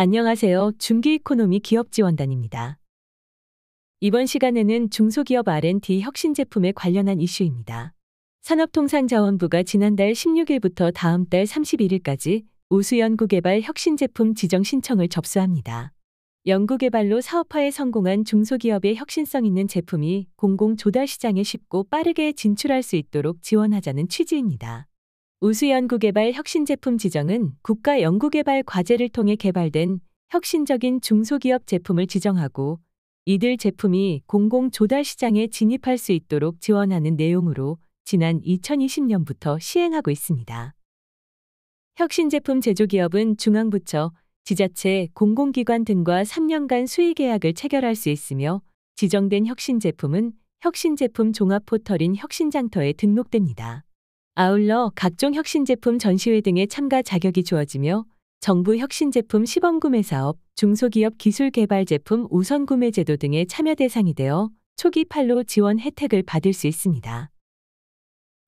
안녕하세요. 중기 이코노미 기업 지원단입니다. 이번 시간에는 중소기업 R&D 혁신 제품에 관련한 이슈입니다. 산업통상자원부가 지난달 16일부터 다음 달 31일까지 우수연구개발 혁신 제품 지정 신청을 접수합니다. 연구개발로 사업화에 성공한 중소기업의 혁신성 있는 제품이 공공 조달 시장에 쉽고 빠르게 진출할 수 있도록 지원하자는 취지입니다. 우수 연구개발 혁신 제품 지정은 국가 연구개발 과제를 통해 개발된 혁신적인 중소기업 제품을 지정하고 이들 제품이 공공 조달 시장에 진입할 수 있도록 지원하는 내용으로 지난 2020년부터 시행하고 있습니다. 혁신 제품 제조기업은 중앙부처, 지자체, 공공기관 등과 3년간 수의계약을 체결할 수 있으며 지정된 혁신 제품은 혁신 제품 종합 포털인 혁신장터에 등록됩니다. 아울러 각종 혁신 제품 전시회 등의 참가 자격이 주어지며 정부 혁신 제품 시범 구매 사업, 중소기업 기술 개발 제품 우선 구매 제도 등의 참여 대상이 되어 초기 판로 지원 혜택을 받을 수 있습니다.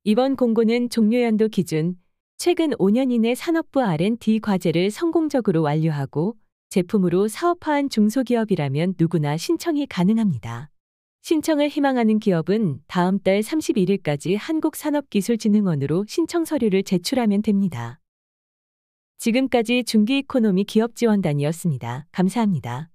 이번 공고는 종료 연도 기준 최근 5년 이내 산업부 R&D 과제를 성공적으로 완료하고 제품으로 사업화한 중소기업이라면 누구나 신청이 가능합니다. 신청을 희망하는 기업은 다음 달 31일까지 한국산업기술진흥원으로 신청 서류를 제출하면 됩니다. 지금까지 중기이코노미 기업지원단이었습니다. 감사합니다.